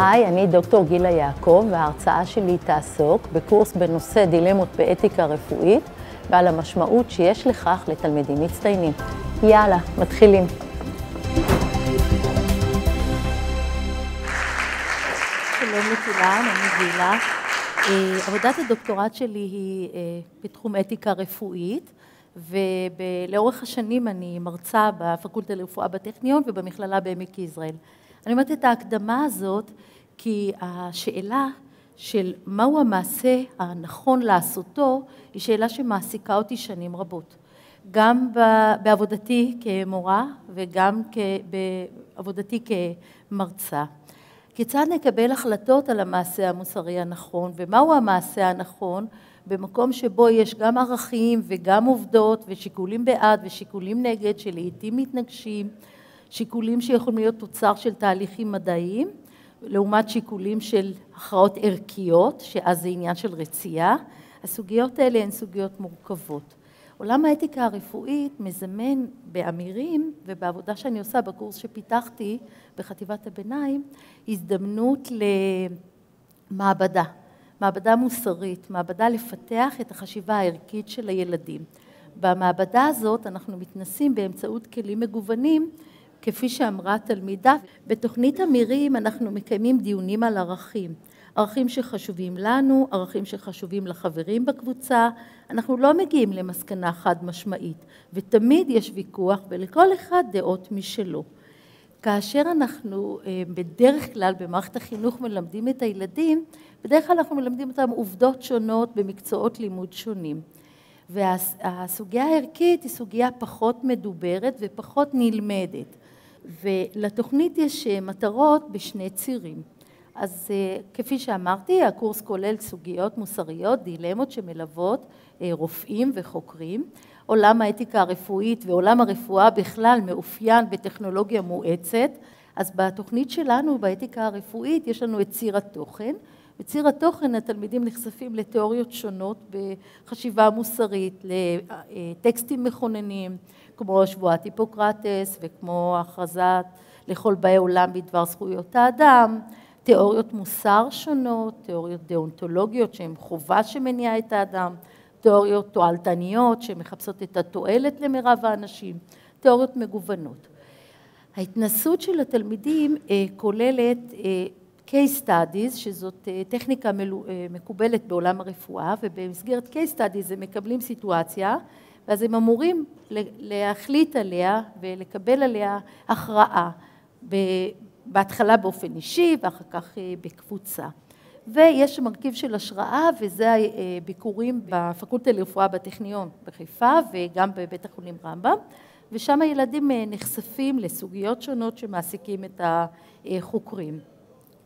היי, אני דוקטור גילה יעקב, וההרצאה שלי תעסוק בקורס בנושא דילמות באתיקה רפואית ועל המשמעות שיש לכך לתלמידים מצטיינים. יאללה, מתחילים. שלום לכולם, אני גילה. אה, עבודת הדוקטורט שלי היא אה, בתחום אתיקה רפואית, ולאורך השנים אני מרצה בפקולטה לרפואה בטכניון ובמכללה בעמק יזרעאל. אני אומרת את ההקדמה הזאת כי השאלה של מהו המעשה הנכון לעשותו היא שאלה שמעסיקה אותי שנים רבות. גם בעבודתי כמורה וגם בעבודתי כמרצה. כיצד נקבל החלטות על המעשה המוסרי הנכון ומהו המעשה הנכון במקום שבו יש גם ערכים וגם עובדות ושיקולים בעד ושיקולים נגד שלעיתים מתנגשים, שיקולים שיכולים להיות תוצר של תהליכים מדעיים לעומת שיקולים של הכרעות ערכיות שאז זה עניין של רצייה, הסוגיות האלה הן סוגיות מורכבות. עולם האתיקה הרפואית מזמן באמירים ובעבודה שאני עושה בקורס שפיתחתי בחטיבת הביניים הזדמנות למעבדה, מעבדה מוסרית, מעבדה לפתח את החשיבה הערכית של הילדים. במעבדה הזאת אנחנו מתנסים באמצעות כלים מגוונים כפי שאמרה תלמידה, בתוכנית אמירים אנחנו מקיימים דיונים על ערכים. ערכים שחשובים לנו, ערכים שחשובים לחברים בקבוצה, אנחנו לא מגיעים למסקנה חד משמעית ותמיד יש ויכוח ולכל אחד דעות משלו. כאשר אנחנו אה, בדרך כלל במערכת החינוך מלמדים את הילדים, בדרך כלל אנחנו מלמדים אותם עובדות שונות במקצועות לימוד שונים. והסוגיה הערכית היא סוגיה פחות מדוברת ופחות נלמדת. ולתוכנית יש אה, מטרות בשני צירים. אז אה, כפי שאמרתי, הקורס כולל סוגיות מוסריות, דילמות שמלוות אה, רופאים וחוקרים. עולם האתיקה הרפואית ועולם הרפואה בכלל מאופיין בטכנולוגיה מואצת, אז בתוכנית שלנו באתיקה הרפואית יש לנו את ציר התוכן. בציר התוכן התלמידים נחשפים לתיאוריות שונות בחשיבה מוסרית, לטקסטים מכוננים, כמו שבועת היפוקרטס וכמו הכרזת לכל באי עולם בדבר זכויות האדם, תיאוריות מוסר שונות, תיאוריות דאונטולוגיות שהן חובה שמניעה את האדם, תיאוריות תועלתניות שמחפשות את התועלת למרב האנשים, תיאוריות מגוונות. ההתנסות של התלמידים אה, כוללת אה, case studies, שזאת אה, טכניקה מקובלת בעולם הרפואה, ובמסגרת case studies הם מקבלים סיטואציה ואז הם אמורים להחליט עליה ולקבל עליה הכרעה, בהתחלה באופן אישי ואחר כך אה, בקבוצה. ויש מרכיב של השראה וזה הביקורים בפקולטה לרפואה בטכניון בחיפה וגם בבית החולים רמב"ם ושם הילדים אה, נחשפים לסוגיות שונות שמעסיקים את החוקרים.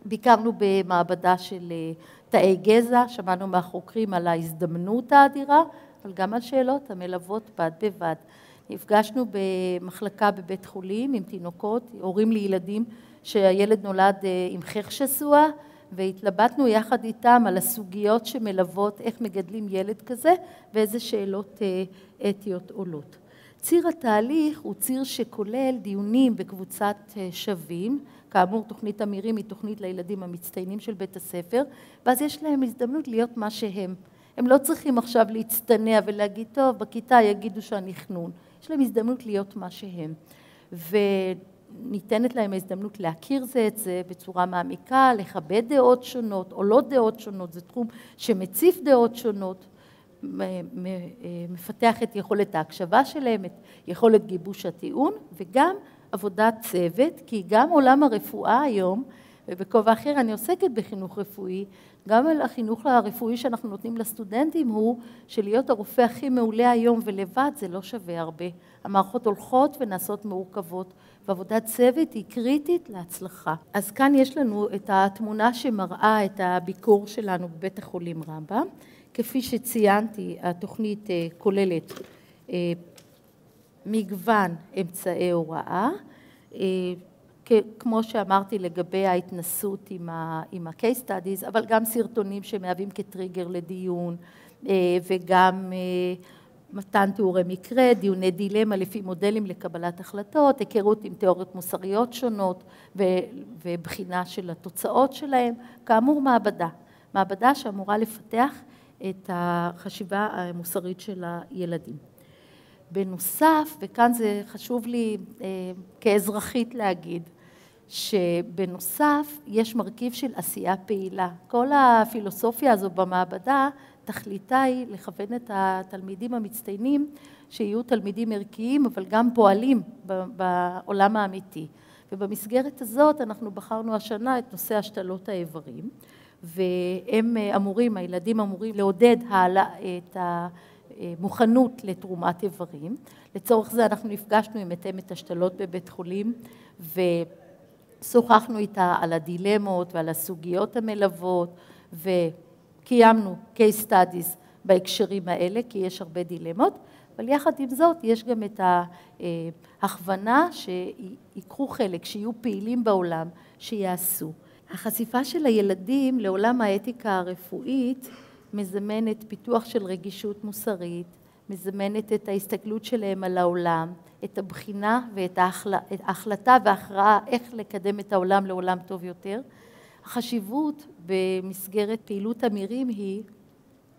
ביקרנו במעבדה של אה, תאי גזע, שמענו מהחוקרים על ההזדמנות האדירה אבל גם על שאלות המלוות בד בבד. נפגשנו במחלקה בבית חולים עם תינוקות, הורים לילדים שהילד נולד אה, עם חך שסוע והתלבטנו יחד איתם על הסוגיות שמלוות איך מגדלים ילד כזה ואיזה שאלות אה, אתיות עולות. ציר התהליך הוא ציר שכולל דיונים בקבוצת שווים, כאמור תוכנית אמירים היא תוכנית לילדים המצטיינים של בית הספר, ואז יש להם הזדמנות להיות מה שהם. הם לא צריכים עכשיו להצטנע ולהגיד, טוב, בכיתה יגידו שאני חנון. יש להם הזדמנות להיות מה שהם. וניתנת להם ההזדמנות להכיר זה את זה בצורה מעמיקה, לכבד דעות שונות או לא דעות שונות, זה תחום שמציף דעות שונות, מפתח את יכולת ההקשבה שלהם, את יכולת גיבוש הטיעון, וגם עבודת צוות, כי גם עולם הרפואה היום, ובכובע אחר אני עוסקת בחינוך רפואי, גם על החינוך הרפואי שאנחנו נותנים לסטודנטים הוא שלהיות הרופא הכי מעולה היום ולבד זה לא שווה הרבה. המערכות הולכות ונעשות מורכבות ועבודת צוות היא קריטית להצלחה. אז כאן יש לנו את התמונה שמראה את הביקור שלנו בבית החולים רמב"ם. כפי שציינתי התוכנית אה, כוללת אה, מגוון אמצעי הוראה. אה, כמו שאמרתי לגבי ההתנסות עם ה-case studies, אבל גם סרטונים שמהווים כטריגר לדיון אה, וגם אה, מתן תיאורי מקרה, דיוני דילמה לפי מודלים לקבלת החלטות, היכרות עם תיאוריות מוסריות שונות ובחינה של התוצאות שלהם, כאמור מעבדה, מעבדה שאמורה לפתח את החשיבה המוסרית של הילדים. בנוסף, וכאן זה חשוב לי אה, כאזרחית להגיד, שבנוסף יש מרכיב של עשייה פעילה. כל הפילוסופיה הזו במעבדה, תכליתה היא לכוון את התלמידים המצטיינים שיהיו תלמידים ערכיים, אבל גם פועלים בעולם האמיתי. ובמסגרת הזאת אנחנו בחרנו השנה את נושא השתלות האיברים, והם אמורים, הילדים אמורים לעודד את המוכנות לתרומת איברים. לצורך זה אנחנו נפגשנו עם מתאמת השתלות בבית חולים, ו... שוחחנו איתה על הדילמות ועל הסוגיות המלוות וקיימנו case studies בהקשרים האלה כי יש הרבה דילמות אבל יחד עם זאת יש גם את ההכוונה שיקחו חלק, שיהיו פעילים בעולם, שיעשו. החשיפה של הילדים לעולם האתיקה הרפואית מזמנת פיתוח של רגישות מוסרית, מזמנת את ההסתכלות שלהם על העולם, את הבחינה ואת ההחלטה וההכרעה איך לקדם את העולם לעולם טוב יותר. החשיבות במסגרת פעילות אמירים היא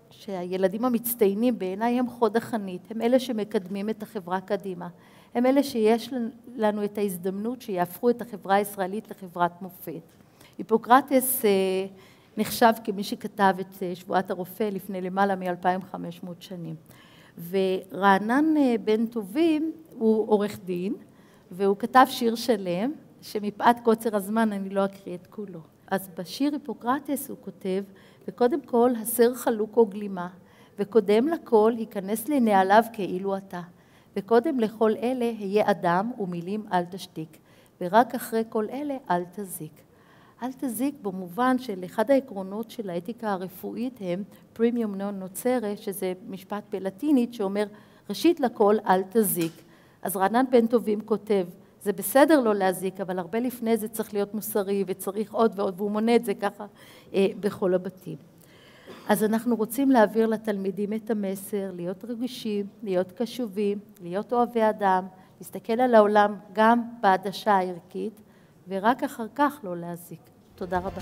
שהילדים המצטיינים בעיניי הם חוד החנית, הם אלה שמקדמים את החברה קדימה, הם אלה שיש לנו את ההזדמנות שיהפכו את החברה הישראלית לחברת מופת. היפוקרטס אה, נחשב כמי שכתב את אה, שבועת הרופא לפני למעלה מ-2500 שנים. ורענן אה, בן טובים הוא עורך דין, והוא כתב שיר שלם, שמפאת קוצר הזמן אני לא אקריא את כולו. אז בשיר היפוקרטס הוא כותב, וקודם כל הסר חלוק או גלימה, וקודם לכל היכנס לנעליו כאילו אתה, וקודם לכל אלה היה אדם ומילים אל תשתיק, ורק אחרי כל אלה אל תזיק. אל תזיק במובן של אחד העקרונות של האתיקה הרפואית הם פרימיום נון נוצרה, שזה משפט בלטינית שאומר ראשית לכל אל תזיק. אז רענן בן טובים כותב זה בסדר לא להזיק אבל הרבה לפני זה צריך להיות מוסרי וצריך עוד ועוד והוא מונה את זה ככה אה, בכל הבתים. אז אנחנו רוצים להעביר לתלמידים את המסר, להיות רגישים, להיות קשובים, להיות אוהבי אדם, להסתכל על העולם גם בעדשה הערכית ורק אחר כך לא להזיק. תודה רבה.